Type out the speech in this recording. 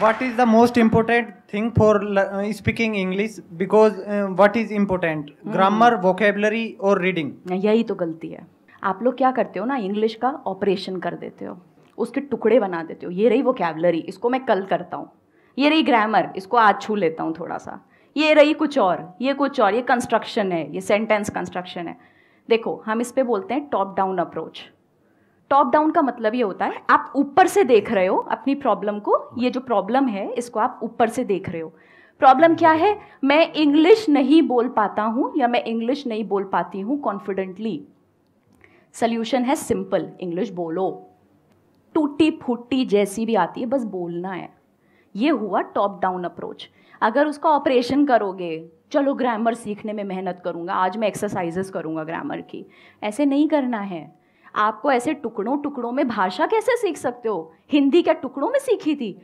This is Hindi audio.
what is the most important thing for uh, speaking english? Because uh, what is important? Grammar vocabulary or reading? यही तो गलती है। आप लोग क्या करते हो ना इंग्लिश का ऑपरेशन कर देते हो। उसके टुकड़े बना देते हो। ये रही वो इसको मैं कल करता हूँ। ये रही ग्रामर इसको आज छू लेता हूँ थोड़ा सा ये रही कुछ और ये कुछ और ये कंस्ट्रक्शन है ये सेंटेंस कंस्ट्रक्शन है। देखो हम इस पर बोलते हैं top down approach top down का मतलब ये होता है, आप ऊपर से देख रहे हो अपनी प्रॉब्लम को, ये जो प्रॉब्लम है, इसको आप ऊपर से देख रहे हो। प्रॉब्लम क्या है? मैं इंग्लिश नहीं बोल पाता हूँ या मैं इंग्लिश नहीं बोल पाती हूँ कॉन्फिडेंटली सोल्यूशन है सिंपल इंग्लिश बोलो। टूटी फूटी जैसी भी आती है, बस बोलना है। ये हुआ टॉप डाउन अप्रोच अगर उसका ऑपरेशन करोगे, चलो ग्रामर सीखने में मेहनत करूँगा, आज मैं एक्सरसाइजेस करूँगा ग्रामर की। ऐसे नहीं करना है। आपको ऐसे टुकड़ों टुकड़ों में भाषा कैसे सीख सकते हो? हिंदी क्या टुकड़ों में सीखी थी?